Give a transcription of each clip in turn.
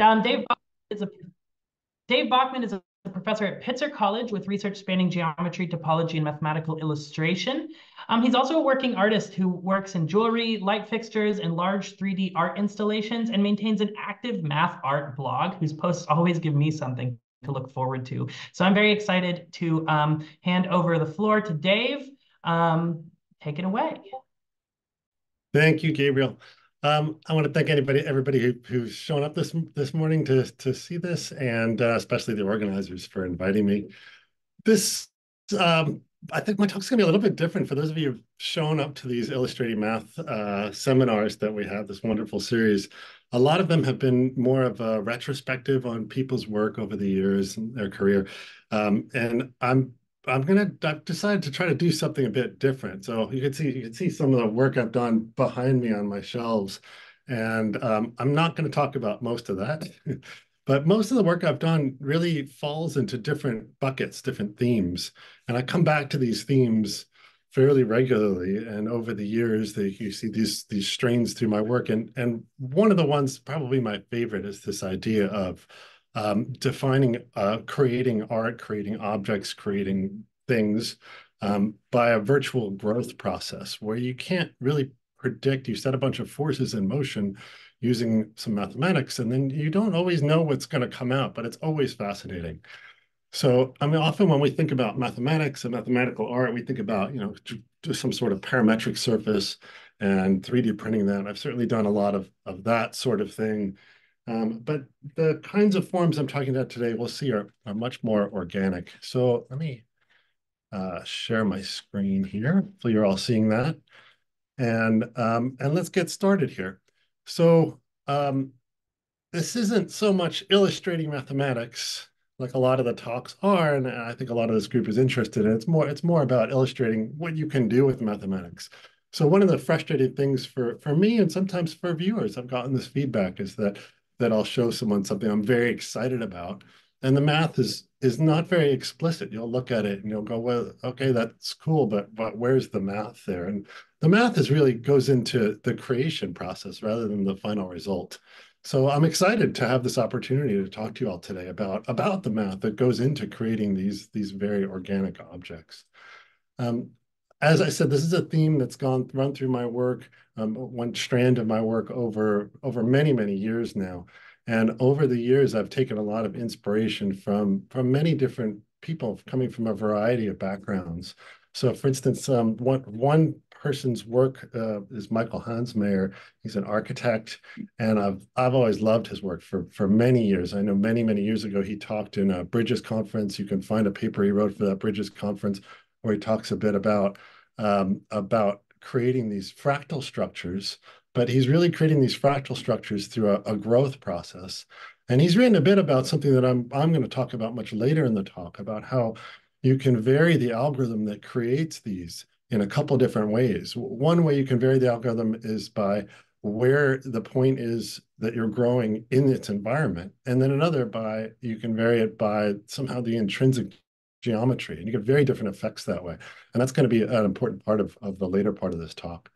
Um, Dave is a Dave Bachman is a professor at Pitzer College with research spanning geometry, topology, and mathematical illustration. Um, he's also a working artist who works in jewelry, light fixtures, and large 3D art installations, and maintains an active math art blog whose posts always give me something to look forward to. So I'm very excited to um, hand over the floor to Dave. Um, take it away. Thank you, Gabriel. Um, I want to thank anybody, everybody who, who's shown up this this morning to to see this, and uh, especially the organizers for inviting me. This, um, I think my talk's going to be a little bit different for those of you who've shown up to these illustrating math uh, seminars that we have. This wonderful series. A lot of them have been more of a retrospective on people's work over the years and their career, um, and I'm I'm gonna I've decided to try to do something a bit different. So you can see you can see some of the work I've done behind me on my shelves, and um, I'm not going to talk about most of that, but most of the work I've done really falls into different buckets, different themes, and I come back to these themes fairly regularly. And over the years, they, you see these these strains through my work, and and one of the ones probably my favorite is this idea of um, defining, uh, creating art, creating objects, creating things um, by a virtual growth process where you can't really predict. You set a bunch of forces in motion using some mathematics, and then you don't always know what's going to come out, but it's always fascinating. So, I mean, often when we think about mathematics and mathematical art, we think about, you know, just some sort of parametric surface and 3D printing that. I've certainly done a lot of, of that sort of thing. Um, but the kinds of forms I'm talking about today, we'll see, are, are much more organic. So let me uh, share my screen here Hopefully you're all seeing that. And, um, and let's get started here. So um, this isn't so much illustrating mathematics like a lot of the talks are, and I think a lot of this group is interested in. It's more, it's more about illustrating what you can do with mathematics. So one of the frustrating things for, for me and sometimes for viewers, I've gotten this feedback is that that I'll show someone something I'm very excited about. And the math is is not very explicit. You'll look at it and you'll go, well, okay, that's cool, but but where's the math there? And the math is really goes into the creation process rather than the final result. So I'm excited to have this opportunity to talk to you all today about about the math that goes into creating these these very organic objects. Um, as I said, this is a theme that's gone run through my work, um, one strand of my work over over many many years now, and over the years I've taken a lot of inspiration from from many different people coming from a variety of backgrounds. So, for instance, um, one one person's work uh, is Michael Hansmeyer. He's an architect, and I've I've always loved his work for for many years. I know many many years ago he talked in a Bridges conference. You can find a paper he wrote for that Bridges conference where he talks a bit about um, about creating these fractal structures, but he's really creating these fractal structures through a, a growth process. And he's written a bit about something that I'm I'm going to talk about much later in the talk about how you can vary the algorithm that creates these in a couple different ways. One way you can vary the algorithm is by where the point is that you're growing in its environment. And then another by you can vary it by somehow the intrinsic geometry. And you get very different effects that way. And that's going to be an important part of, of the later part of this talk.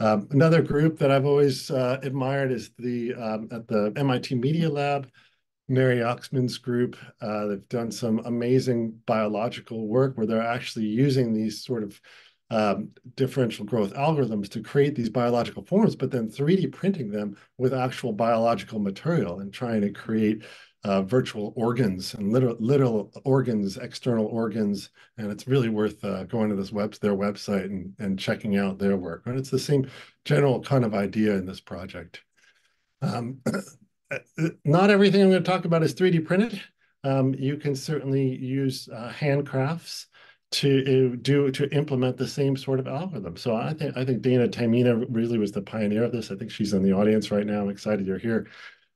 Um, another group that I've always uh, admired is the um, at the MIT Media Lab, Neri Oxman's group. Uh, they've done some amazing biological work where they're actually using these sort of um, differential growth algorithms to create these biological forms, but then 3D printing them with actual biological material and trying to create uh, virtual organs and literal, literal organs, external organs, and it's really worth uh, going to this web their website and, and checking out their work. And it's the same general kind of idea in this project. Um, not everything I'm going to talk about is 3D printed. Um, you can certainly use uh, handcrafts to do to implement the same sort of algorithm. So I think I think Daina Taimina really was the pioneer of this. I think she's in the audience right now. I'm excited you're here.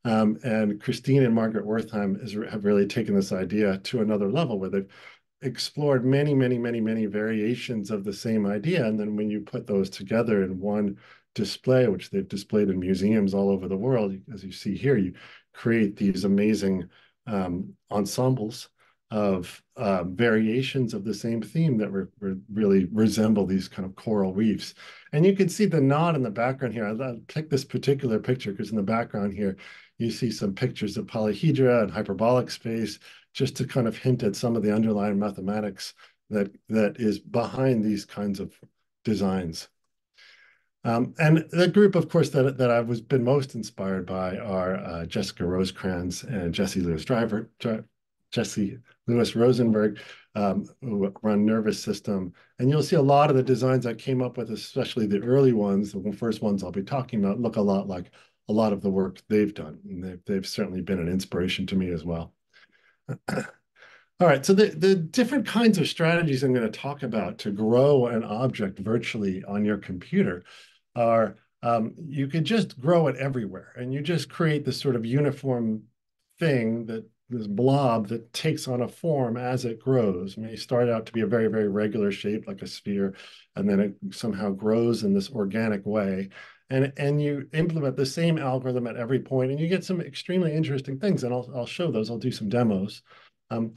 Um, and Christine and Margaret Wertheim is, have really taken this idea to another level where they've explored many, many, many, many variations of the same idea. And then when you put those together in one display, which they've displayed in museums all over the world, as you see here, you create these amazing um, ensembles of uh, variations of the same theme that re re really resemble these kind of coral reefs. And you can see the knot in the background here. I'll picked this particular picture because in the background here, you see some pictures of polyhedra and hyperbolic space, just to kind of hint at some of the underlying mathematics that that is behind these kinds of designs. Um, and the group, of course, that that I was been most inspired by are uh, Jessica Rosenkrantz and Jesse Lewis Driver, Jesse Louis-Rosenberg, um, who run Nervous System. And you'll see a lot of the designs I came up with, especially the early ones, the first ones I'll be talking about, look a lot like a lot of the work they've done. And they've, they've certainly been an inspiration to me as well. All right, so the, the different kinds of strategies I'm going to talk about to grow an object virtually on your computer are um, you can just grow it everywhere and you just create this sort of uniform thing that this blob that takes on a form as it grows. I mean, you start out to be a very, very regular shape like a sphere, and then it somehow grows in this organic way. And, and you implement the same algorithm at every point, and you get some extremely interesting things. And I'll, I'll show those. I'll do some demos. Um,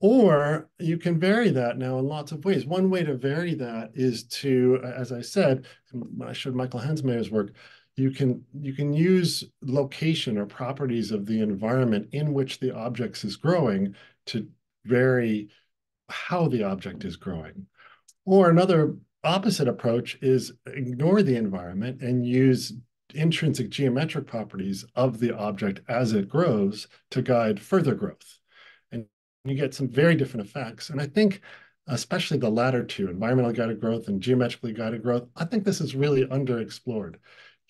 or you can vary that now in lots of ways. One way to vary that is to, as I said, when I showed Michael Hansmeyer's work, you can you can use location or properties of the environment in which the objects is growing to vary how the object is growing. Or another opposite approach is ignore the environment and use intrinsic geometric properties of the object as it grows to guide further growth And you get some very different effects. And I think especially the latter two, environmental guided growth and geometrically guided growth, I think this is really underexplored.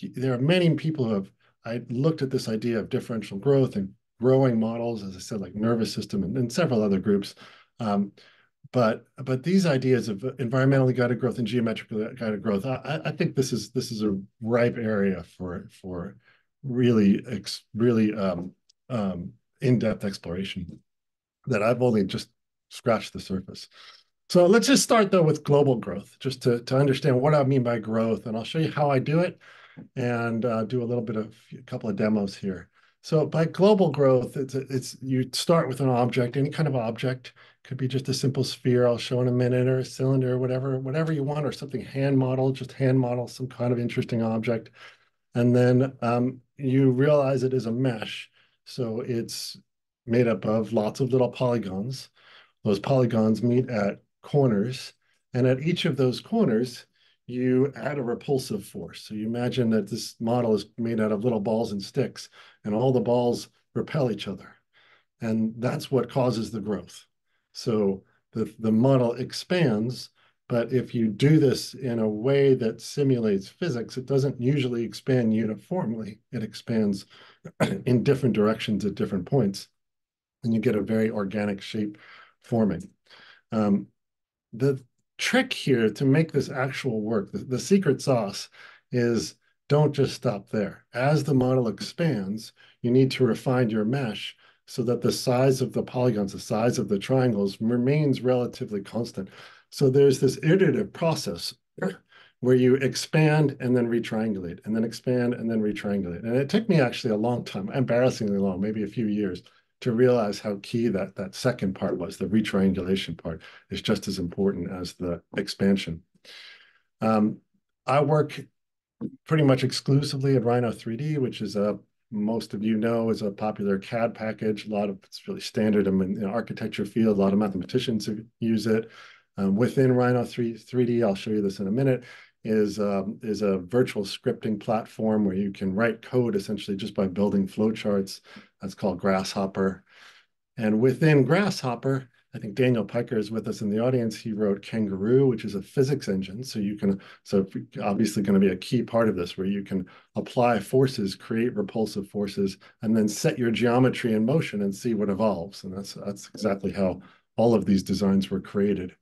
There are many people who have I looked at this idea of differential growth and growing models, as I said, like nervous system and, and several other groups. Um, but but these ideas of environmentally guided growth and geometrically guided growth, I, I think this is this is a ripe area for for really really um, um, in-depth exploration that I've only just scratched the surface. So let's just start though with global growth, just to, to understand what I mean by growth. And I'll show you how I do it and uh, do a little bit of a couple of demos here. So by global growth, it's, it's you start with an object, any kind of object, could be just a simple sphere I'll show in a minute or a cylinder, or whatever, whatever you want, or something hand model, just hand model some kind of interesting object. And then um, you realize it is a mesh. So it's made up of lots of little polygons. Those polygons meet at corners, and at each of those corners, you add a repulsive force. So you imagine that this model is made out of little balls and sticks, and all the balls repel each other. And that's what causes the growth. So the, the model expands, but if you do this in a way that simulates physics, it doesn't usually expand uniformly. It expands in different directions at different points and you get a very organic shape forming. Um, the trick here to make this actual work, the, the secret sauce is don't just stop there. As the model expands, you need to refine your mesh so that the size of the polygons, the size of the triangles remains relatively constant. So there's this iterative process where you expand and then retriangulate and then expand and then retriangulate. And it took me actually a long time, embarrassingly long, maybe a few years to realize how key that that second part was, the retriangulation part is just as important as the expansion. Um, I work pretty much exclusively at Rhino 3D, which is a most of you know is a popular CAD package. A lot of it's really standard in the architecture field. A lot of mathematicians use it. Um, within Rhino 3, 3D, I'll show you this in a minute, is um, is a virtual scripting platform where you can write code essentially just by building flowcharts. That's called Grasshopper. And within Grasshopper, I think Daniel Piker is with us in the audience. He wrote Kangaroo, which is a physics engine. So you can, so obviously going to be a key part of this where you can apply forces, create repulsive forces, and then set your geometry in motion and see what evolves. And that's, that's exactly how all of these designs were created.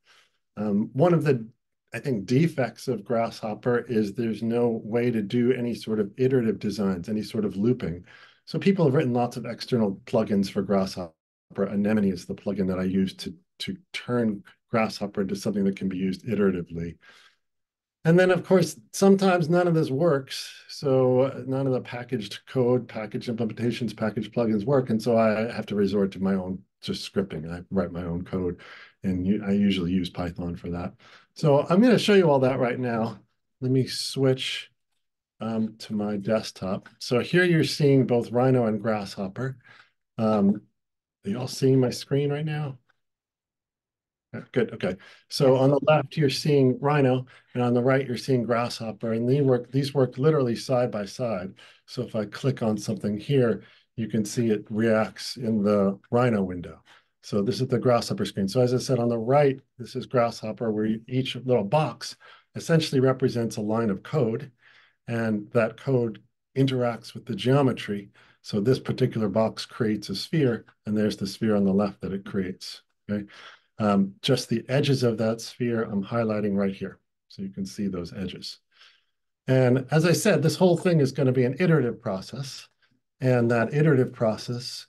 Um, one of the I think defects of Grasshopper is there's no way to do any sort of iterative designs, any sort of looping. So people have written lots of external plugins for Grasshopper. Anemone is the plugin that I use to, to turn Grasshopper into something that can be used iteratively. And then, of course, sometimes none of this works. So uh, none of the packaged code, packaged implementations, packaged plugins work. And so I have to resort to my own just scripting. I write my own code, and I usually use Python for that. So I'm going to show you all that right now. Let me switch um, to my desktop. So here you're seeing both Rhino and Grasshopper. Um, are you all seeing my screen right now? Good. Okay. So on the left, you're seeing Rhino, and on the right, you're seeing Grasshopper, and they work. These work literally side by side. So if I click on something here, you can see it reacts in the Rhino window. So this is the Grasshopper screen. So as I said, on the right, this is Grasshopper, where each little box essentially represents a line of code, and that code interacts with the geometry. So this particular box creates a sphere, and there's the sphere on the left that it creates. Okay. Um, just the edges of that sphere I'm highlighting right here. So you can see those edges. And as I said, this whole thing is going to be an iterative process. And that iterative process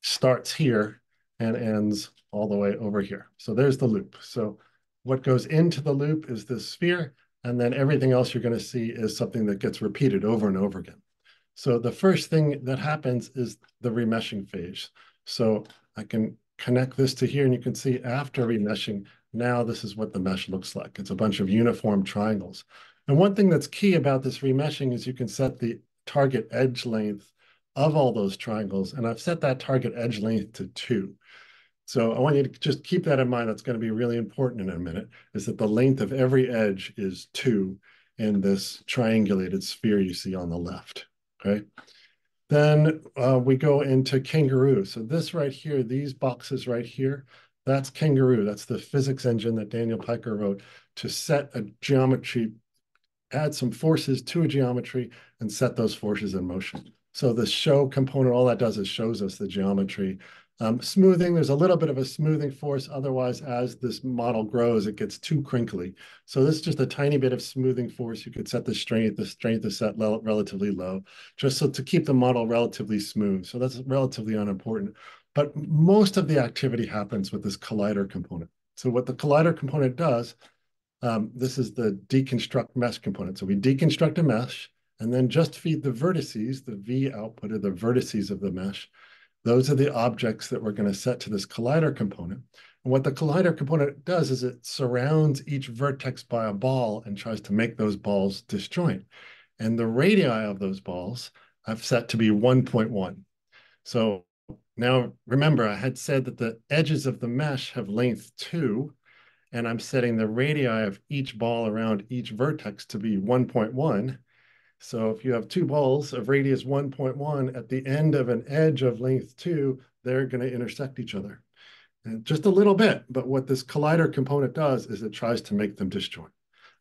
starts here and ends all the way over here. So there's the loop. So what goes into the loop is this sphere, and then everything else you're going to see is something that gets repeated over and over again. So the first thing that happens is the remeshing phase. So I can connect this to here, and you can see after remeshing, now this is what the mesh looks like. It's a bunch of uniform triangles. And one thing that's key about this remeshing is you can set the target edge length of all those triangles, and I've set that target edge length to two. So I want you to just keep that in mind. That's going to be really important in a minute, is that the length of every edge is two in this triangulated sphere you see on the left, okay? Then uh, we go into Kangaroo. So this right here, these boxes right here, that's Kangaroo. That's the physics engine that Daniel Piker wrote to set a geometry, add some forces to a geometry and set those forces in motion. So the show component, all that does is shows us the geometry um, smoothing, there's a little bit of a smoothing force. Otherwise, as this model grows, it gets too crinkly. So this is just a tiny bit of smoothing force. You could set the strength. The strength is set relatively low, just so to keep the model relatively smooth. So that's relatively unimportant. But most of the activity happens with this collider component. So what the collider component does, um, this is the deconstruct mesh component. So we deconstruct a mesh and then just feed the vertices, the V output of the vertices of the mesh, those are the objects that we're going to set to this collider component. And what the collider component does is it surrounds each vertex by a ball and tries to make those balls disjoint. And the radii of those balls I've set to be 1.1. So now remember, I had said that the edges of the mesh have length 2, and I'm setting the radii of each ball around each vertex to be 1.1. So if you have two balls of radius 1.1 at the end of an edge of length 2, they're going to intersect each other. And just a little bit, but what this collider component does is it tries to make them disjoint.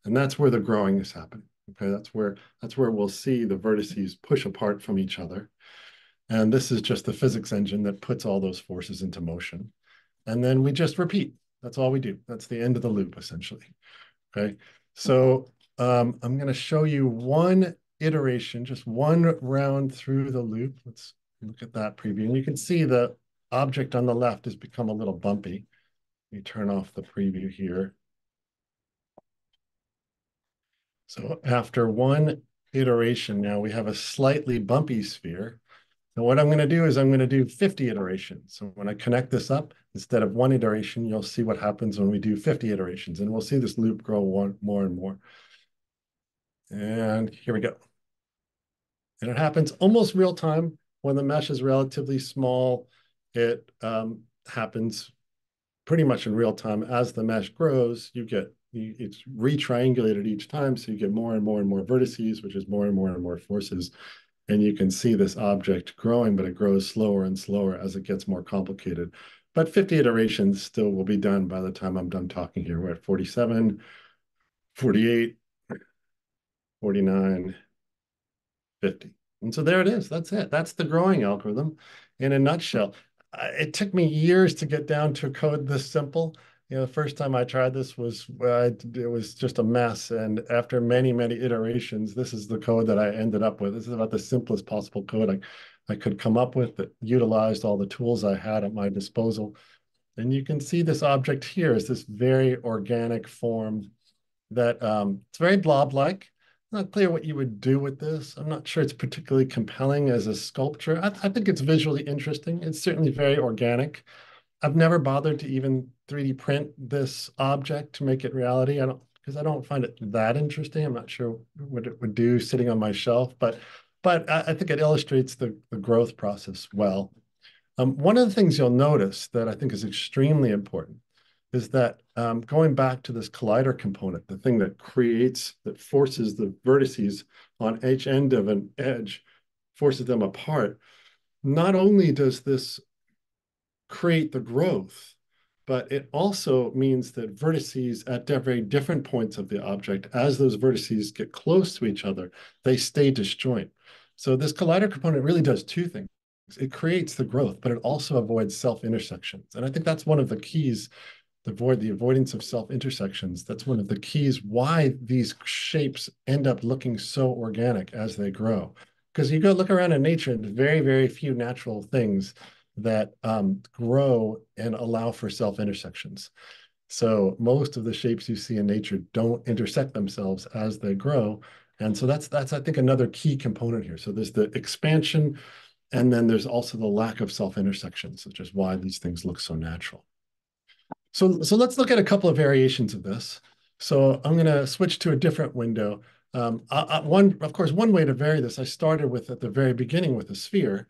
And that's where the growing is happening. Okay, that's where that's where we'll see the vertices push apart from each other. And this is just the physics engine that puts all those forces into motion. And then we just repeat. That's all we do. That's the end of the loop, essentially. Okay, so um, I'm going to show you one iteration, just one round through the loop. Let's look at that preview. And you can see the object on the left has become a little bumpy. Let me turn off the preview here. So after one iteration now, we have a slightly bumpy sphere. And what I'm going to do is I'm going to do 50 iterations. So when I connect this up, instead of one iteration, you'll see what happens when we do 50 iterations. And we'll see this loop grow one, more and more. And here we go. And it happens almost real time when the mesh is relatively small. It um, happens pretty much in real time. As the mesh grows, you get it's retriangulated each time, so you get more and more and more vertices, which is more and more and more forces. And you can see this object growing, but it grows slower and slower as it gets more complicated. But 50 iterations still will be done by the time I'm done talking here. We're at 47, 48, 49, 50. And so there it is. That's it. That's the growing algorithm in a nutshell. It took me years to get down to code this simple. You know, the first time I tried this was uh, it was just a mess. And after many, many iterations, this is the code that I ended up with. This is about the simplest possible code I, I could come up with that utilized all the tools I had at my disposal. And you can see this object here is this very organic form that um, it's very blob-like not clear what you would do with this. I'm not sure it's particularly compelling as a sculpture. I, I, think it's visually interesting. It's certainly very organic. I've never bothered to even 3D print this object to make it reality. I don't because I don't find it that interesting. I'm not sure what it would do sitting on my shelf, but but I, I think it illustrates the, the growth process well. Um, one of the things you'll notice that I think is extremely important is that um, going back to this collider component, the thing that creates, that forces the vertices on each end of an edge, forces them apart, not only does this create the growth, but it also means that vertices at very different points of the object, as those vertices get close to each other, they stay disjoint. So this collider component really does two things. It creates the growth, but it also avoids self-intersections. And I think that's one of the keys, the avoid the avoidance of self-intersections. That's one of the keys why these shapes end up looking so organic as they grow. Because you go look around in nature, and very, very few natural things that um, grow and allow for self-intersections. So most of the shapes you see in nature don't intersect themselves as they grow. And so that's, that's I think, another key component here. So there's the expansion, and then there's also the lack of self-intersections, which is why these things look so natural. So, so let's look at a couple of variations of this. So I'm going to switch to a different window. Um, I, I, one, of course, one way to vary this, I started with at the very beginning with a sphere.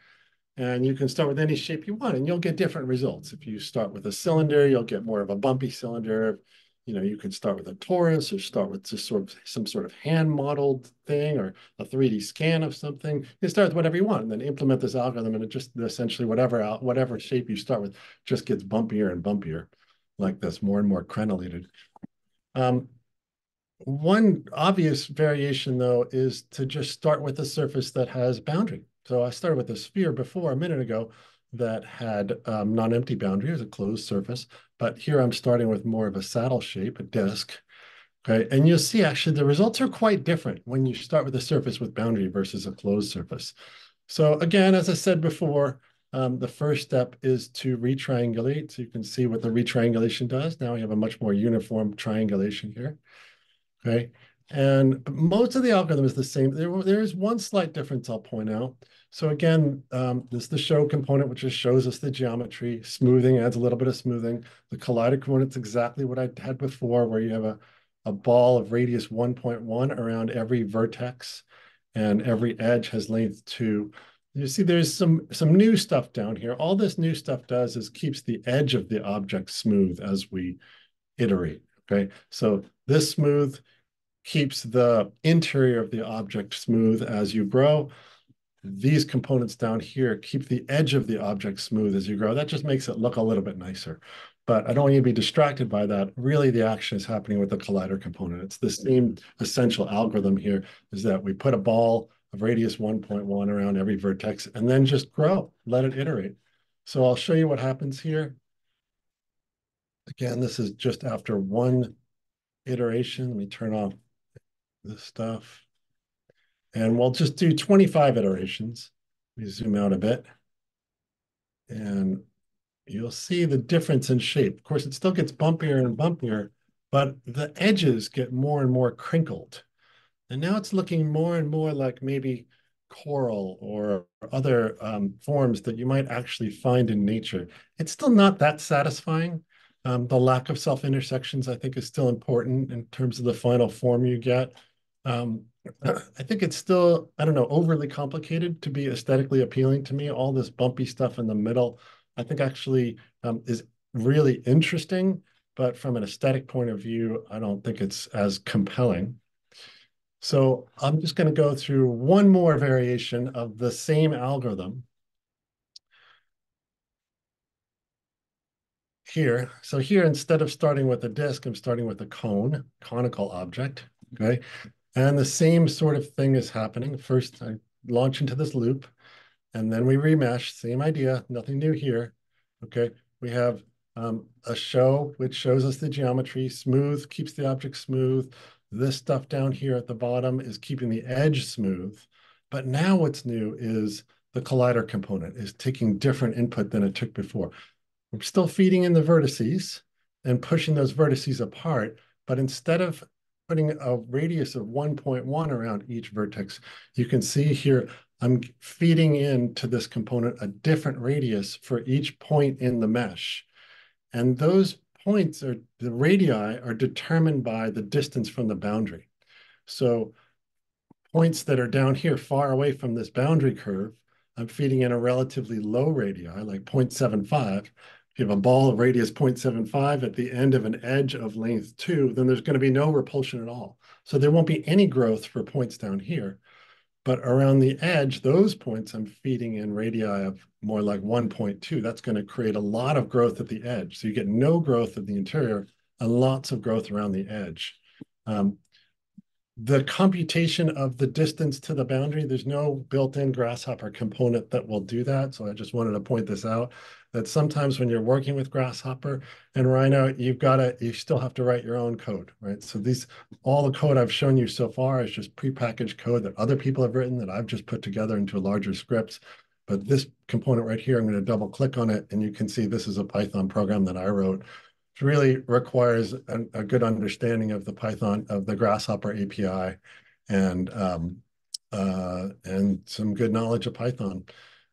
And you can start with any shape you want, and you'll get different results. If you start with a cylinder, you'll get more of a bumpy cylinder. You know, you can start with a torus or start with just sort of some sort of hand modeled thing or a 3D scan of something. You start with whatever you want and then implement this algorithm and it just essentially whatever whatever shape you start with just gets bumpier and bumpier like this, more and more crenellated. Um, one obvious variation though is to just start with a surface that has boundary. So I started with a sphere before a minute ago that had um, non-empty boundary as a closed surface, but here I'm starting with more of a saddle shape, a disk. Okay, and you'll see actually the results are quite different when you start with a surface with boundary versus a closed surface. So again, as I said before, um, the first step is to retriangulate. So you can see what the retriangulation does. Now we have a much more uniform triangulation here. Okay, and most of the algorithm is the same. There, there is one slight difference I'll point out. So again, um, this is the show component, which just shows us the geometry. Smoothing adds a little bit of smoothing. The collider component's exactly what I had before, where you have a, a ball of radius 1.1 around every vertex, and every edge has length 2. You see there's some, some new stuff down here. All this new stuff does is keeps the edge of the object smooth as we iterate, okay? So this smooth keeps the interior of the object smooth as you grow these components down here keep the edge of the object smooth as you grow. That just makes it look a little bit nicer. But I don't want you to be distracted by that. Really, the action is happening with the collider component. It's the same mm-hmm. essential algorithm here is that we put a ball of radius 1.1 around every vertex and then just grow, let it iterate. So I'll show you what happens here. Again, this is just after one iteration. Let me turn off this stuff. And we'll just do 25 iterations. Let me zoom out a bit. And you'll see the difference in shape. Of course, it still gets bumpier and bumpier, but the edges get more and more crinkled. And now it's looking more and more like maybe coral or other um, forms that you might actually find in nature. It's still not that satisfying. Um, the lack of self-intersections, I think, is still important in terms of the final form you get. Um, I think it's still, I don't know, overly complicated to be aesthetically appealing to me. All this bumpy stuff in the middle, I think actually um, is really interesting, but from an aesthetic point of view, I don't think it's as compelling. So I'm just going to go through one more variation of the same algorithm. Here, so here, instead of starting with a disk, I'm starting with a cone, conical object, okay? And the same sort of thing is happening. First, I launch into this loop, and then we remesh. Same idea, nothing new here. Okay, we have um, a show which shows us the geometry, smooth, keeps the object smooth. This stuff down here at the bottom is keeping the edge smooth. But now what's new is the collider component is taking different input than it took before. I'm still feeding in the vertices and pushing those vertices apart, but instead of putting a radius of 1.1 around each vertex, you can see here, I'm feeding into this component a different radius for each point in the mesh. And those points are the radii are determined by the distance from the boundary. So points that are down here far away from this boundary curve, I'm feeding in a relatively low radii, like 0.75. If you have a ball of radius 0.75 at the end of an edge of length 2, then there's going to be no repulsion at all. So there won't be any growth for points down here. But around the edge, those points I'm feeding in radii of more like 1.2. That's going to create a lot of growth at the edge. So you get no growth at the interior and lots of growth around the edge. Um, the computation of the distance to the boundary, there's no built-in Grasshopper component that will do that. So I just wanted to point this out, that sometimes when you're working with Grasshopper and Rhino, you've got to, you still have to write your own code, right? So these, all the code I've shown you so far is just prepackaged code that other people have written that I've just put together into larger scripts. But this component right here, I'm going to double click on it and you can see this is a Python program that I wrote It really requires a, a, good understanding of the Python of the Grasshopper API, and um, uh, and some good knowledge of Python.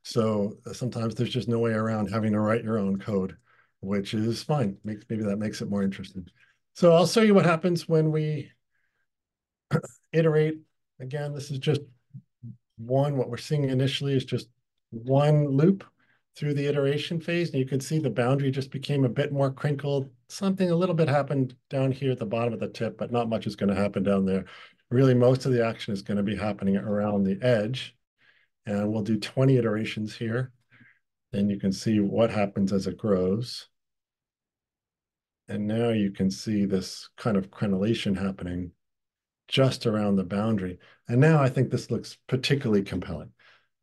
So uh, sometimes there's just no way around having to write your own code, which is fine. Makes, maybe that makes it more interesting. So I'll show you what happens when we iterate. Again, this is just one. What we're seeing initially is just one loop through the iteration phase. And you can see the boundary just became a bit more crinkled. Something a little bit happened down here at the bottom of the tip, but not much is going to happen down there. Really, most of the action is going to be happening around the edge. And we'll do 20 iterations here. And you can see what happens as it grows. And now you can see this kind of crenellation happening just around the boundary. And now I think this looks particularly compelling.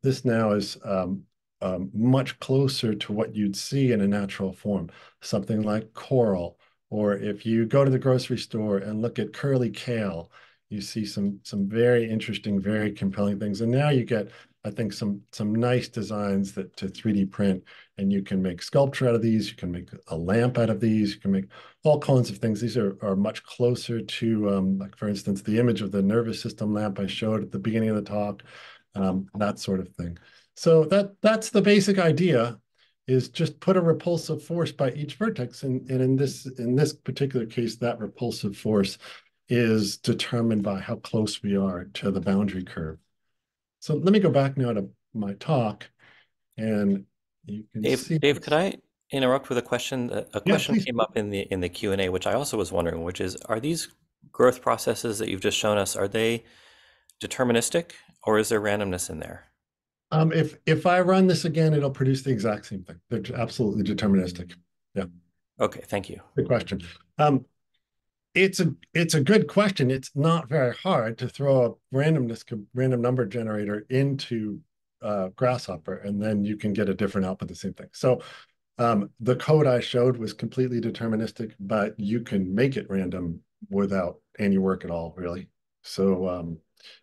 This now is um, um, much closer to what you'd see in a natural form, something like coral. Or if you go to the grocery store and look at curly kale, you see some some very interesting, very compelling things. And now you get, I think, some some nice designs that to 3D print, and you can make sculpture out of these. You can make a lamp out of these. You can make all kinds of things. These are are much closer to, um, like for instance, the image of the nervous system lamp I showed at the beginning of the talk, um, that sort of thing. So that that's the basic idea is just put a repulsive force by each vertex. And, and in this in this particular case, that repulsive force is determined by how close we are to the boundary curve. So let me go back now to my talk and you can Dave, see Dave, could I interrupt with a question? A question came up in the in the Q&A, which I also was wondering, which is, are these growth processes that you've just shown us, are they deterministic or is there randomness in there? Um, if if I run this again, it'll produce the exact same thing. They're absolutely deterministic. Yeah. Okay. Thank you. Good question. Um, it's a it's a good question. It's not very hard to throw a randomness random number generator into uh, Grasshopper, and then you can get a different output, the same thing. So um, the code I showed was completely deterministic, but you can make it random without any work at all, really. So um,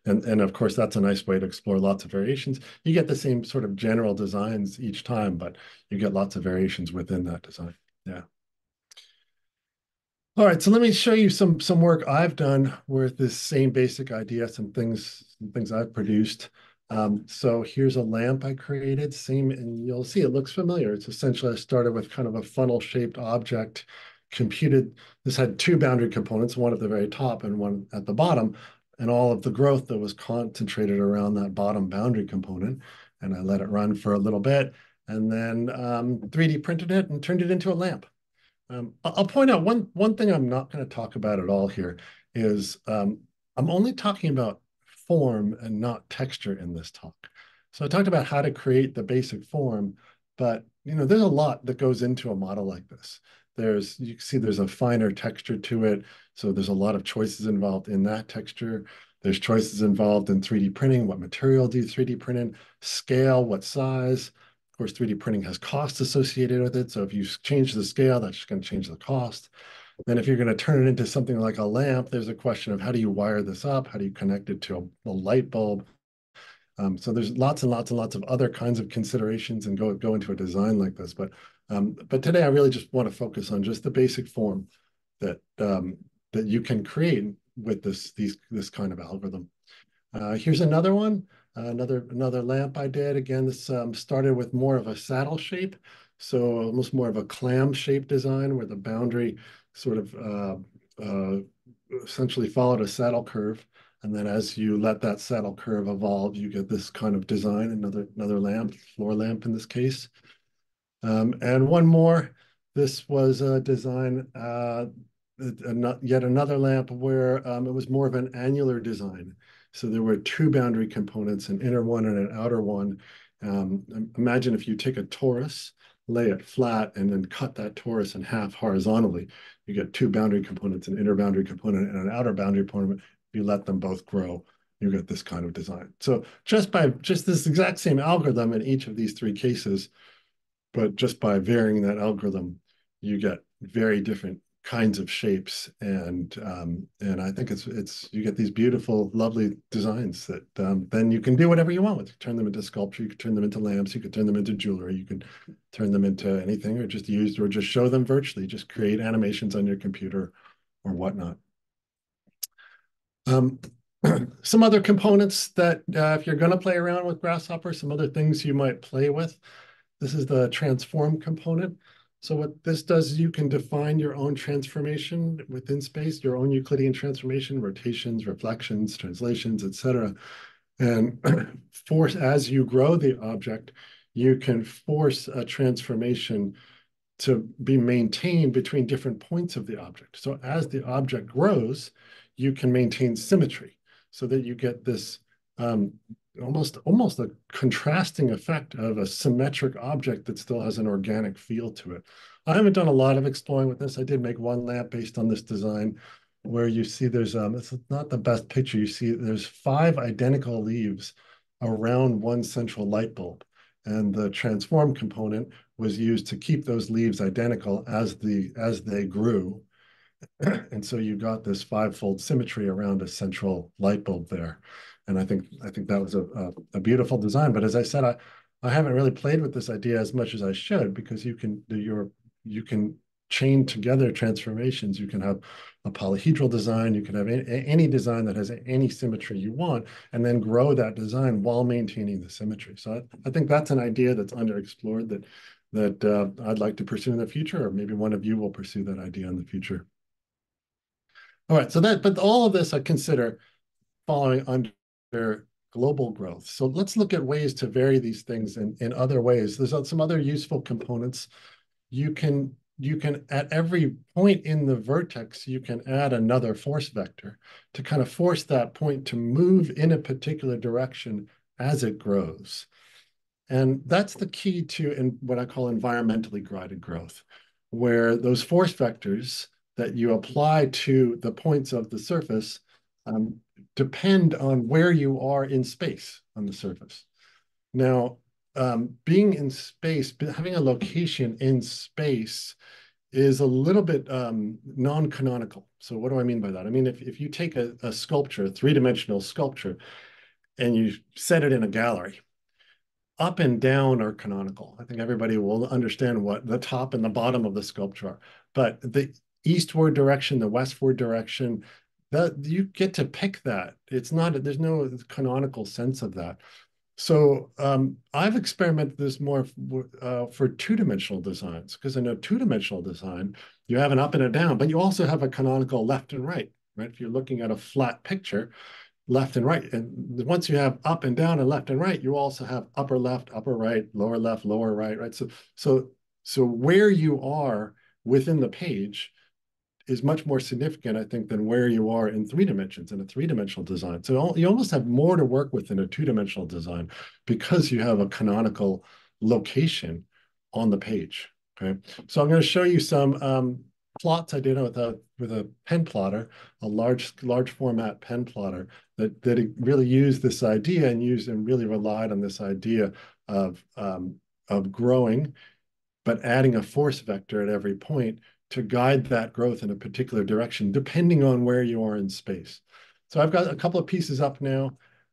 and, and of course, that's a nice way to explore lots of variations. You get the same sort of general designs each time, but you get lots of variations within that design. Yeah. All right, so let me show you some some work I've done with this same basic idea, some things some things I've produced. Um, so here's a lamp I created, same, and you'll see it looks familiar. It's essentially I started with kind of a funnel-shaped object, computed. This had two boundary components, one at the very top and one at the bottom and all of the growth that was concentrated around that bottom boundary component. And I let it run for a little bit and then um, 3D printed it and turned it into a lamp. Um, I'll point out one, one thing I'm not going to talk about at all here is um, I'm only talking about form and not texture in this talk. So I talked about how to create the basic form, but you know, there's a lot that goes into a model like this. There's, you can see there's a finer texture to it. So there's a lot of choices involved in that texture. There's choices involved in 3D printing. What material do you 3D print in? Scale, what size? Course, 3D printing has costs associated with it. So if you change the scale, that's just going to change the cost. Then if you're going to turn it into something like a lamp, there's a question of how do you wire this up? How do you connect it to a, a light bulb? Um, so there's lots and lots and lots of other kinds of considerations and go, go into a design like this. But um, but today I really just want to focus on just the basic form that um, that you can create with this these this kind of algorithm. Uh, here's another one, uh, another another lamp I did. Again, this um, started with more of a saddle shape. So almost more of a clam shape design where the boundary sort of uh, uh, essentially followed a saddle curve. And then as you let that saddle curve evolve, you get this kind of design, another, another lamp, floor lamp in this case. Um, and one more, this was a design, uh, yet another lamp where um, it was more of an annular design. So there were two boundary components, an inner one and an outer one. Um, imagine if you take a torus, lay it flat, and then cut that torus in half horizontally. You get two boundary components, an inner boundary component and an outer boundary component. If you let them both grow, you get this kind of design. So just by just this exact same algorithm in each of these three cases, but just by varying that algorithm, you get very different kinds of shapes and um, and I think it's it's you get these beautiful lovely designs that um, then you can do whatever you want with. Turn them into sculpture you can turn them into lamps you could turn them into jewelry you can turn them into anything or just use or just show them virtually. Just create animations on your computer or whatnot. Um, some other components that uh, if you're going to play around with grasshopper some other things you might play with. This is the transform component so what this does is you can define your own transformation within space, your own Euclidean transformation, rotations, reflections, translations, etc. And force as you grow the object, you can force a transformation to be maintained between different points of the object. So as the object grows, you can maintain symmetry so that you get this um, almost almost a contrasting effect of a symmetric object that still has an organic feel to it. I haven't done a lot of exploring with this. I did make one lamp based on this design where you see there's um it's not the best picture. You see there's five identical leaves around one central light bulb. And the transform component was used to keep those leaves identical as the as they grew. and so you got this five-fold symmetry around a central light bulb there and I think I think that was a, a, a beautiful design. But as I said, I I haven't really played with this idea as much as I should because you can your you can chain together transformations. You can have a polyhedral design. You can have any, any design that has any symmetry you want, and then grow that design while maintaining the symmetry. So I, I think that's an idea that's underexplored that that uh, I'd like to pursue in the future, or maybe one of you will pursue that idea in the future. All right, so that, but all of this I consider following under global growth. So let's look at ways to vary these things in, in other ways. There's uh, some other useful components. You can, you can, at every point in the vertex, you can add another force vector to kind of force that point to move in a particular direction as it grows. And that's the key to in what I call environmentally guided growth, where those force vectors that you apply to the points of the surface um, depend on where you are in space on the surface. Now, um, being in space, having a location in space is a little bit um, non-canonical. So what do I mean by that? I mean, if, if you take a, a sculpture, a three-dimensional sculpture, and you set it in a gallery, up and down are canonical. I think everybody will understand what the top and the bottom of the sculpture are. But the eastward direction, the westward direction, that you get to pick that. It's not, there's no canonical sense of that. So um, I've experimented this more uh, for two-dimensional designs because in a two-dimensional design, you have an up and a down, but you also have a canonical left and right, right? If you're looking at a flat picture, left and right. And once you have up and down and left and right, you also have upper left, upper right, lower left, lower right, right? So, so, so where you are within the page is much more significant, I think, than where you are in three dimensions in a three-dimensional design. So you almost have more to work with in a two-dimensional design because you have a canonical location on the page. Okay, so I'm going to show you some um, plots I did with a with a pen plotter, a large large format pen plotter that that really used this idea and used and really relied on this idea of um, of growing, but adding a force vector at every point to guide that growth in a particular direction, depending on where you are in space. So I've got a couple of pieces up now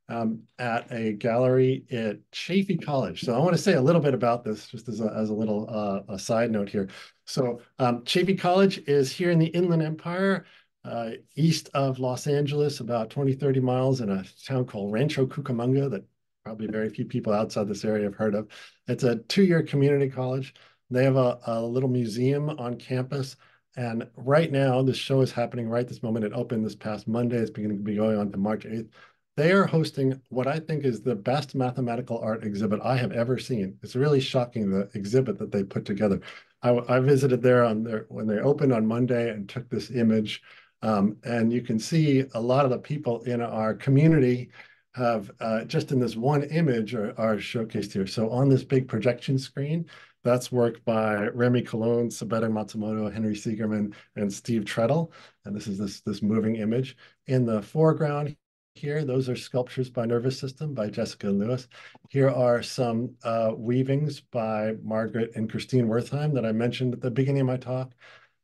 um, at a gallery at Chaffey College. So I want to say a little bit about this, just as a, as a little uh, a side note here. So um, Chaffey College is here in the Inland Empire, uh, east of Los Angeles, about 20, 30 miles in a town called Rancho Cucamonga that probably very few people outside this area have heard of. It's a two-year community college. They have a, a little museum on campus. And right now, this show is happening right this moment. It opened this past Monday. It's going to be going on to March 8th. They are hosting what I think is the best mathematical art exhibit I have ever seen. It's really shocking, the exhibit that they put together. I, I visited there on their, when they opened on Monday and took this image. Um, and you can see a lot of the people in our community have uh, just in this one image are, are showcased here. So on this big projection screen, that's work by Rémi Coulon, Sabetta Matsumoto, Henry Segerman, and Steve Trettel. And this is this, this moving image. In the foreground here, those are sculptures by Nervous System by Jessica Lewis. Here are some uh, weavings by Margaret and Christine Wertheim that I mentioned at the beginning of my talk.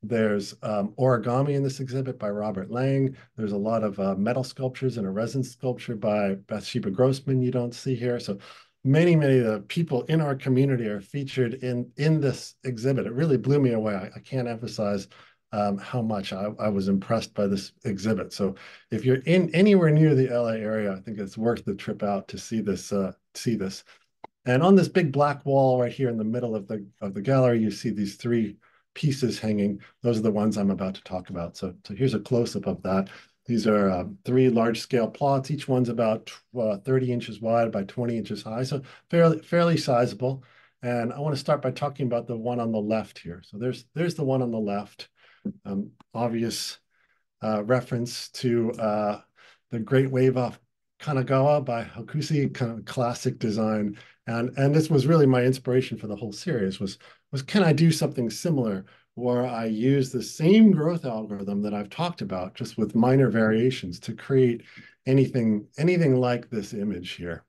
There's um, origami in this exhibit by Robert Lang. There's a lot of uh, metal sculptures and a resin sculpture by Bathsheba Grossman you don't see here. So many, many of the people in our community are featured in, in this exhibit. It really blew me away. I, I can't emphasize um, how much I, I, was impressed by this exhibit. So if you're in anywhere near the LA area, I think it's worth the trip out to see this. Uh, see this. And on this big black wall right here in the middle of the of the gallery, you see these three pieces hanging. Those are the ones I'm about to talk about. So, so here's a close-up of that. These are uh, three large-scale plots. Each one's about uh, 30 inches wide by 20 inches high, so fairly fairly sizable. And I want to start by talking about the one on the left here. So there's there's the one on the left. Um, obvious uh, reference to uh, the Great Wave off Kanagawa by Hokusai, kind of classic design. And, and this was really my inspiration for the whole series was was can I do something similar where I use the same growth algorithm that I've talked about, just with minor variations to create anything, anything like this image here.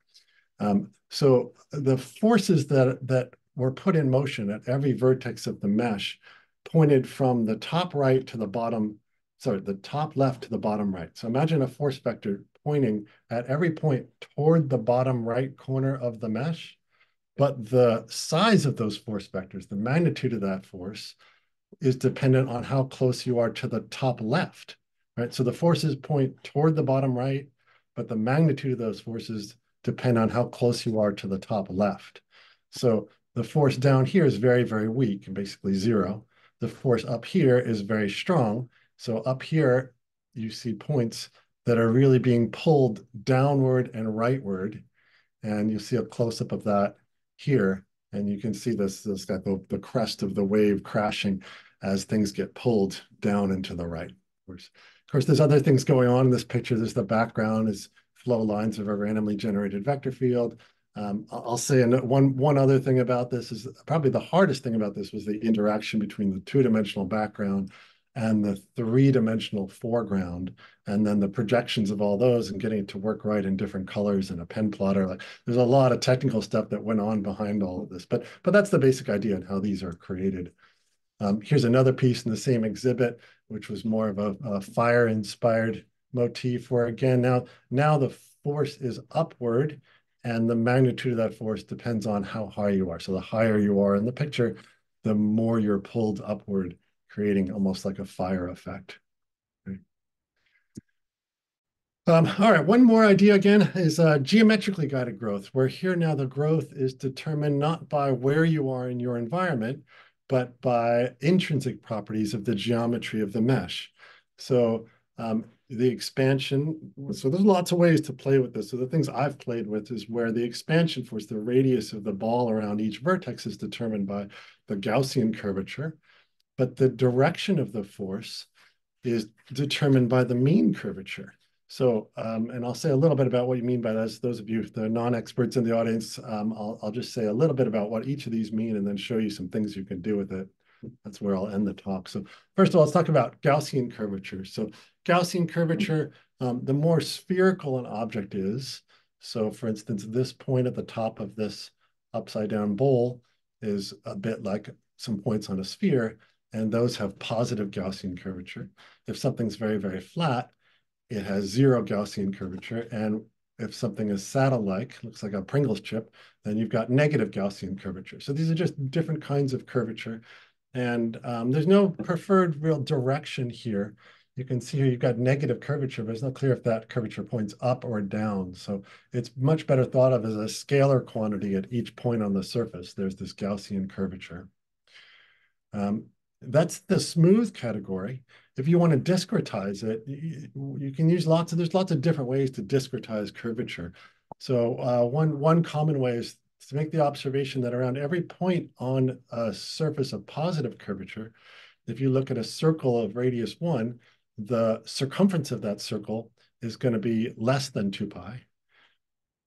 Um, so the forces that, that were put in motion at every vertex of the mesh pointed from the top right to the bottom, sorry, the top left to the bottom right. So imagine a force vector pointing at every point toward the bottom right corner of the mesh. But the size of those force vectors, the magnitude of that force, is dependent on how close you are to the top left, right? So the forces point toward the bottom right, but the magnitude of those forces depend on how close you are to the top left. So the force down here is very, very weak, and basically zero. The force up here is very strong. So up here, you see points that are really being pulled downward and rightward. And you see a close-up of that here, and you can see this, this got the, the crest of the wave crashing as things get pulled down into the right. Of course, of course, there's other things going on in this picture. There's the background is flow lines of a randomly generated vector field. Um, I'll say one, one other thing about this is probably the hardest thing about this was the interaction between the two-dimensional background and the three-dimensional foreground, and then the projections of all those and getting it to work right in different colors and a pen plotter. Like there's a lot of technical stuff that went on behind all of this, but but that's the basic idea and how these are created. Um, here's another piece in the same exhibit, which was more of a, a fire-inspired motif where again, now, now the force is upward and the magnitude of that force depends on how high you are. So the higher you are in the picture, the more you're pulled upward creating almost like a fire effect. Um, all right, one more idea again is uh, geometrically guided growth, where here now the growth is determined not by where you are in your environment, but by intrinsic properties of the geometry of the mesh. So um, the expansion, so there's lots of ways to play with this. So the things I've played with is where the expansion force, the radius of the ball around each vertex is determined by the Gaussian curvature but the direction of the force is determined by the mean curvature. So, um, and I'll say a little bit about what you mean by this. Those of you, the non-experts in the audience, um, I'll, I'll just say a little bit about what each of these mean and then show you some things you can do with it. That's where I'll end the talk. So first of all, let's talk about Gaussian curvature. So Gaussian curvature, um, the more spherical an object is, so for instance, this point at the top of this upside down bowl is a bit like some points on a sphere, and those have positive Gaussian curvature. If something's very, very flat, it has zero Gaussian curvature. And if something is saddle-like, looks like a Pringles chip, then you've got negative Gaussian curvature. So these are just different kinds of curvature. And um, there's no preferred real direction here. You can see here you've got negative curvature, but it's not clear if that curvature points up or down. So it's much better thought of as a scalar quantity at each point on the surface. There's this Gaussian curvature. Um, that's the smooth category. If you want to discretize it, you, can use lots of, there's lots of different ways to discretize curvature. So uh, one, one common way is to make the observation that around every point on a surface of positive curvature, if you look at a circle of radius one, the circumference of that circle is going to be less than 2 pi.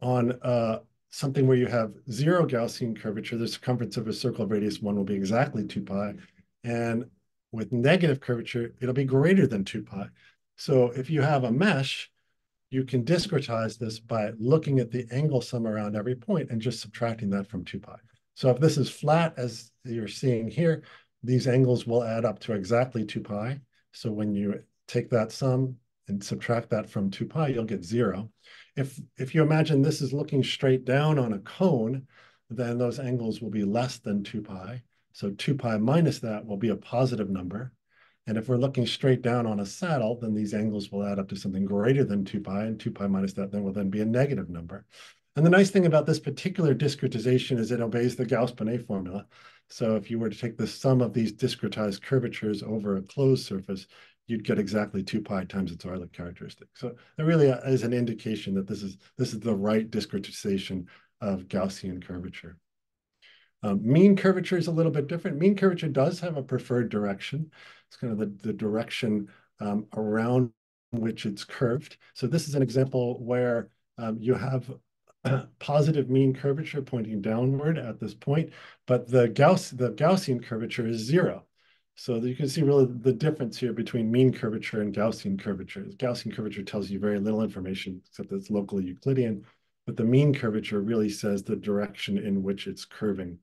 On uh, something where you have zero Gaussian curvature, the circumference of a circle of radius 1 will be exactly 2 pi. And with negative curvature, it'll be greater than 2 pi. So if you have a mesh, you can discretize this by looking at the angle sum around every point and just subtracting that from 2 pi. So if this is flat, as you're seeing here, these angles will add up to exactly 2 pi. So when you take that sum and subtract that from 2 pi, you'll get 0. If, if you imagine this is looking straight down on a cone, then those angles will be less than 2 pi. So 2 pi minus that will be a positive number. And if we're looking straight down on a saddle, then these angles will add up to something greater than 2 pi, and 2 pi minus that then will then be a negative number. And the nice thing about this particular discretization is it obeys the Gauss-Bonnet formula. So if you were to take the sum of these discretized curvatures over a closed surface, you'd get exactly 2 pi times its Euler characteristic. So it really uh, is an indication that this is, this is the right discretization of Gaussian curvature. Um, mean curvature is a little bit different. Mean curvature does have a preferred direction. It's kind of the, the direction um, around which it's curved. So this is an example where um, you have positive mean curvature pointing downward at this point, but the Gauss the Gaussian curvature is zero. So you can see really the difference here between mean curvature and Gaussian curvature. Gaussian curvature tells you very little information except that it's locally Euclidean. But the mean curvature really says the direction in which it's curving.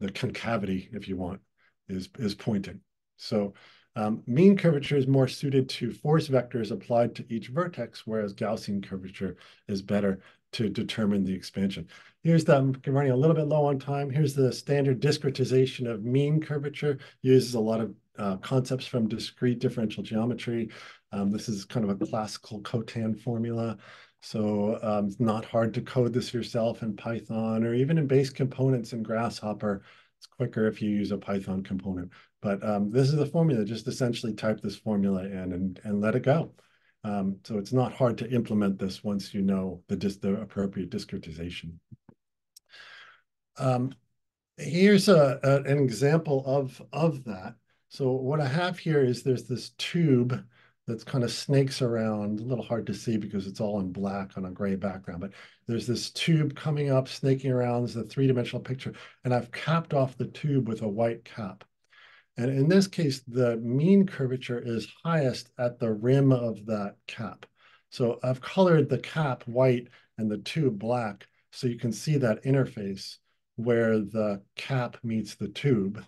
The concavity, if you want, is, is pointing. So um, mean curvature is more suited to force vectors applied to each vertex, whereas Gaussian curvature is better to determine the expansion. Here's the, I'm running a little bit low on time. Here's the standard discretization of mean curvature. Uses a lot of uh, concepts from discrete differential geometry. Um, this is kind of a classical cotan formula. So um, it's not hard to code this yourself in Python or even in base components in Grasshopper. It's quicker if you use a Python component. But um, this is the formula. Just essentially type this formula in and, and let it go. Um, so it's not hard to implement this once you know the, the appropriate discretization. Um, here's a, a, an example of, of that. So what I have here is there's this tube that's kind of snakes around, a little hard to see because it's all in black on a gray background, but there's this tube coming up, snaking around, it's a three-dimensional picture, and I've capped off the tube with a white cap. And in this case, the mean curvature is highest at the rim of that cap. So I've colored the cap white and the tube black so you can see that interface where the cap meets the tube.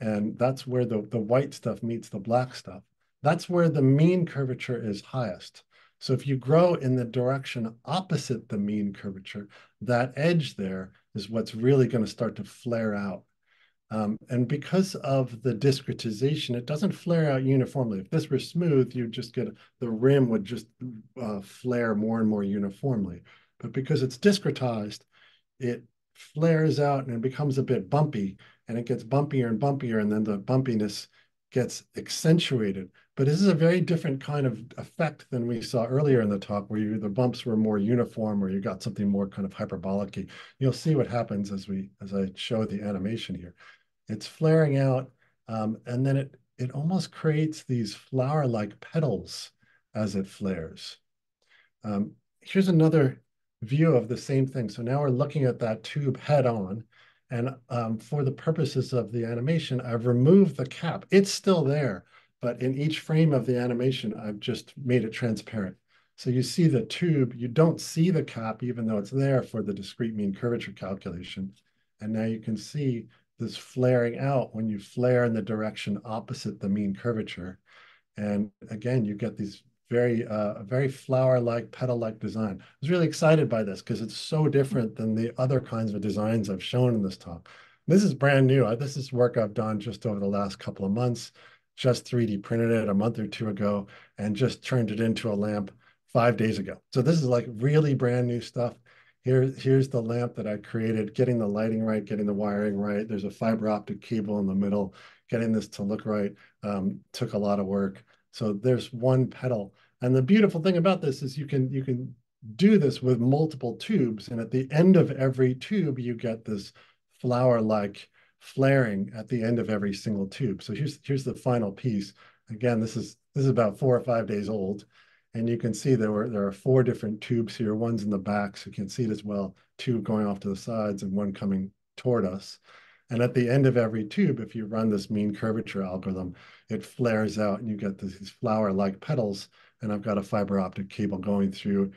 And that's where the, the white stuff meets the black stuff that's where the mean curvature is highest. So if you grow in the direction opposite the mean curvature, that edge there is what's really going to start to flare out. Um, and because of the discretization, it doesn't flare out uniformly. If this were smooth, you'd just get the rim would just uh, flare more and more uniformly. But because it's discretized, it flares out and it becomes a bit bumpy, and it gets bumpier and bumpier, and then the bumpiness gets accentuated. But this is a very different kind of effect than we saw earlier in the talk, where you, the bumps were more uniform, or you got something more kind of hyperbolic -y. You'll see what happens as we as I show the animation here. It's flaring out, um, and then it it almost creates these flower-like petals as it flares. Um, here's another view of the same thing. So now we're looking at that tube head on, and um, for the purposes of the animation, I've removed the cap. It's still there, but in each frame of the animation, I've just made it transparent. So you see the tube, you don't see the cap, even though it's there for the discrete mean curvature calculation. And now you can see this flaring out when you flare in the direction opposite the mean curvature. And again, you get these very, uh, very flower-like, petal-like design. I was really excited by this because it's so different than the other kinds of designs I've shown in this talk. This is brand new. This is work I've done just over the last couple of months just 3D printed it a month or two ago and just turned it into a lamp five days ago. So this is like really brand new stuff. here, here's the lamp that I created, getting the lighting right, getting the wiring right. There's a fiber optic cable in the middle. Getting this to look right um, took a lot of work. So there's one petal. And the beautiful thing about this is you can you can do this with multiple tubes. And at the end of every tube, you get this flower-like flaring at the end of every single tube. So here's here's the final piece. Again, this is this is about four or five days old. And you can see there were there are four different tubes here. One's in the back, so you can see it as well. Two going off to the sides and one coming toward us. And at the end of every tube, if you run this mean curvature algorithm, it flares out and you get these flower-like petals. And I've got a fiber optic cable going through,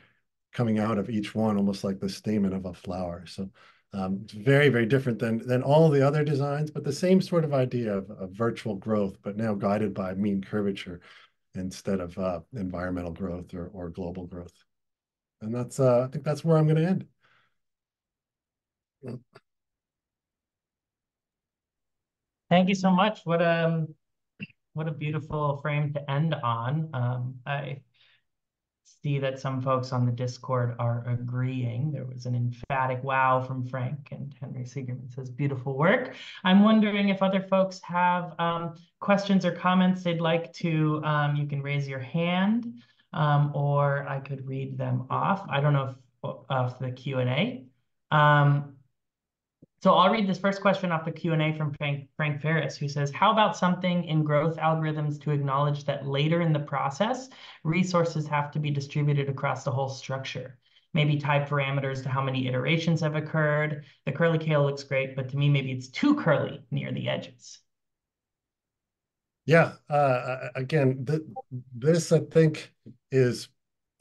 coming out of each one, almost like the stamen of a flower. So um, it's very, very different than, than all the other designs, but the same sort of idea of, of virtual growth, but now guided by mean curvature instead of uh, environmental growth or, or global growth. And that's, uh, I think that's where I'm going to end. Thank you so much. What a um, what a beautiful frame to end on. Um, I see that some folks on the Discord are agreeing. There was an emphatic wow from Frank, and Henry Segerman says, beautiful work. I'm wondering if other folks have um, questions or comments they'd like to, um, you can raise your hand, um, or I could read them off. I don't know if off the Q&A. So I'll read this first question off the Q&A from Frank, Frank Farris, who says, how about something in growth algorithms to acknowledge that later in the process, resources have to be distributed across the whole structure? Maybe tie parameters to how many iterations have occurred. The curly kale looks great, but to me, maybe it's too curly near the edges. Yeah, uh, again, th this I think is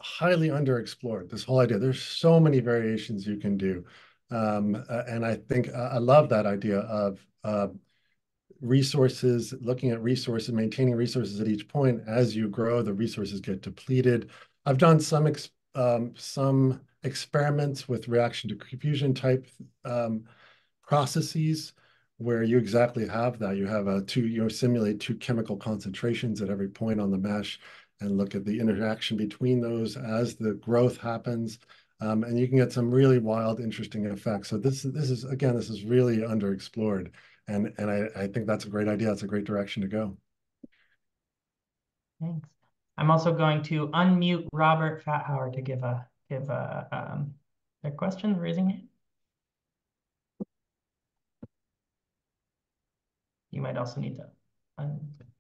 highly underexplored, this whole idea. There's so many variations you can do. Um, uh, and I think uh, I love that idea of uh, resources, looking at resources, maintaining resources at each point. As you grow, the resources get depleted. I've done some ex um, some experiments with reaction-diffusion type um, processes where you exactly have that. You have a two, you know, simulate two chemical concentrations at every point on the mesh and look at the interaction between those as the growth happens. Um, and you can get some really wild, interesting effects. So this this is again, this is really underexplored, and and I, I think that's a great idea. That's a great direction to go. Thanks. I'm also going to unmute Robert Fathauer to give a give a um, a question, raising hand. You might also need to.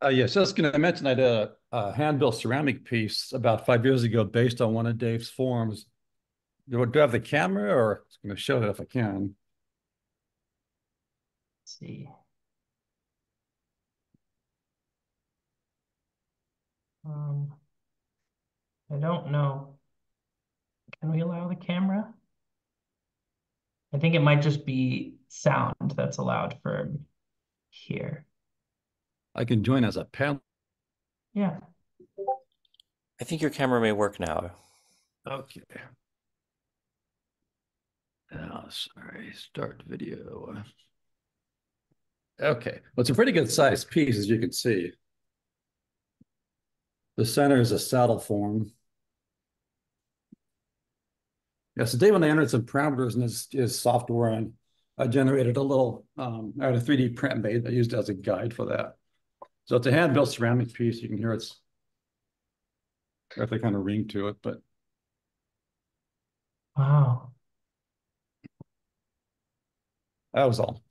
Uh, yes, I was going to mention I did a, a hand-built ceramic piece about five years ago based on one of Dave's forms do, do I have the camera or it's going to show it if I can? Let's see. Um, I don't know. Can we allow the camera? I think it might just be sound that's allowed for here. I can join as a panel. Yeah. I think your camera may work now. Okay. Oh, sorry, start video. Okay, well, it's a pretty good sized piece, as you can see. The center is a saddle form. Yeah, so Dave and I entered some parameters in his, his software and I generated a little, um, I had a 3D print made I used as a guide for that. So it's a hand-built ceramic piece. You can hear it's got the kind of ring to it, but. Wow. That was all.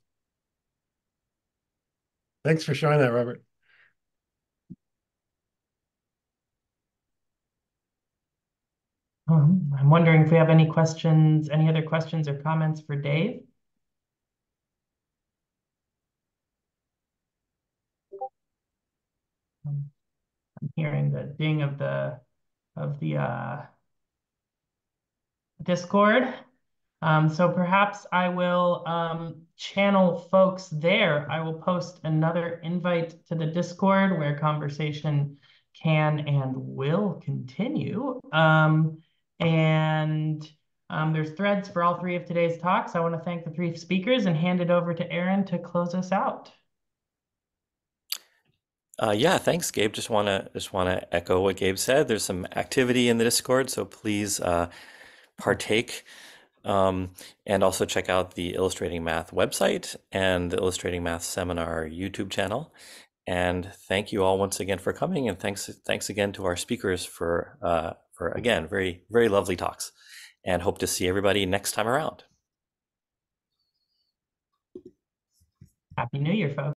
Thanks for showing that, Robert. Um, I'm wondering if we have any questions, any other questions or comments for Dave? Um, I'm hearing the ding of the of the uh, Discord. Um, so perhaps I will um, channel folks there. I will post another invite to the Discord where conversation can and will continue. Um, and um, there's threads for all three of today's talks. I want to thank the three speakers and hand it over to Aaron to close us out. Uh, yeah, thanks, Gabe. Just want to just want to echo what Gabe said. There's some activity in the Discord, so please uh, partake. Um, and also check out the Illustrating Math website and the Illustrating Math Seminar YouTube channel. And thank you all once again for coming, and thanks thanks again to our speakers for uh, for again very very lovely talks. And hope to see everybody next time around. Happy New Year, folks.